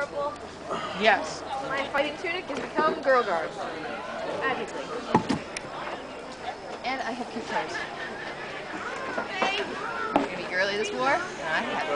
now. Yes. My fighting tunic has become girl guard. Magically. And I have cute toes. You're gonna be girly this war? I have